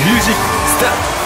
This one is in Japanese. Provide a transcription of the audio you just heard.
ミュージックスタート